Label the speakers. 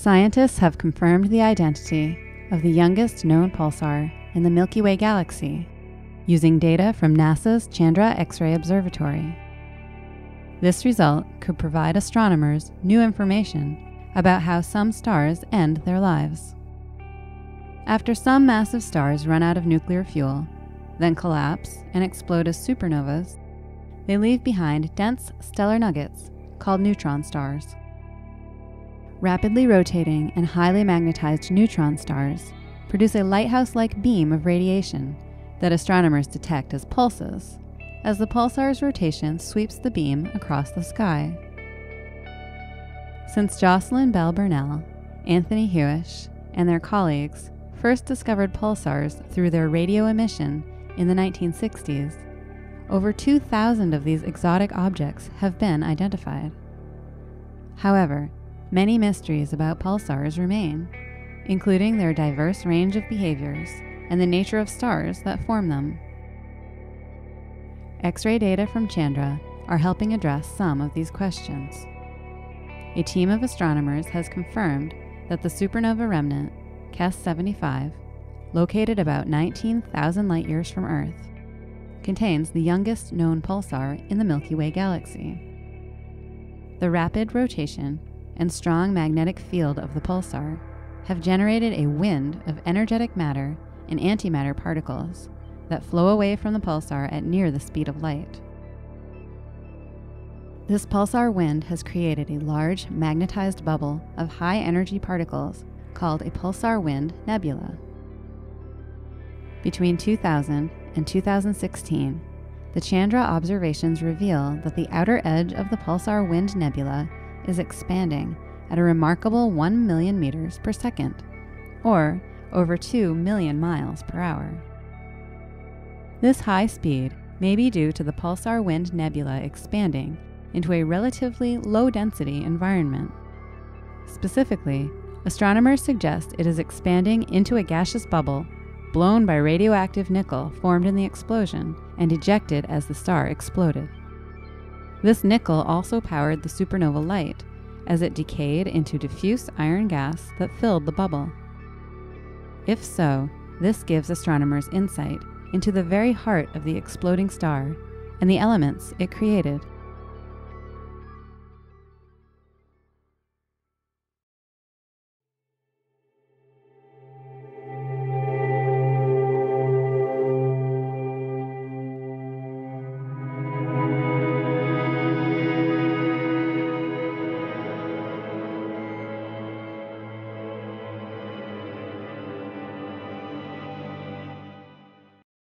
Speaker 1: Scientists have confirmed the identity of the youngest known pulsar in the Milky Way galaxy using data from NASA's Chandra X ray Observatory. This result could provide astronomers new information about how some stars end their lives. After some massive stars run out of nuclear fuel, then collapse and explode as supernovas, they leave behind dense stellar nuggets called neutron stars. Rapidly rotating and highly magnetized neutron stars produce a lighthouse like beam of radiation that astronomers detect as pulses as the pulsar's rotation sweeps the beam across the sky. Since Jocelyn Bell Burnell, Anthony Hewish, and their colleagues first discovered pulsars through their radio emission in the 1960s, over 2,000 of these exotic objects have been identified. However, many mysteries about pulsars remain, including their diverse range of behaviors and the nature of stars that form them. X ray data from Chandra are helping address some of these questions. A team of astronomers has confirmed that the supernova remnant, Kes 75, located about 19,000 light years from Earth, contains the youngest known pulsar in the Milky Way galaxy. The rapid rotation and strong magnetic field of the pulsar have generated a wind of energetic matter and antimatter particles that flow away from the pulsar at near the speed of light. This pulsar wind has created a large magnetized bubble of high energy particles called a pulsar wind nebula. Between 2000 and 2016, the Chandra observations reveal that the outer edge of the pulsar wind nebula is expanding at a remarkable 1 million meters per second, or over 2 million miles per hour. This high speed may be due to the pulsar wind nebula expanding into a relatively low density environment. Specifically, astronomers suggest it is expanding into a gaseous bubble blown by radioactive nickel formed in the explosion and ejected as the star exploded. This nickel also powered the supernova light as it decayed into diffuse iron gas that filled the bubble. If so, this gives astronomers insight into the very heart of the exploding star and the elements it created.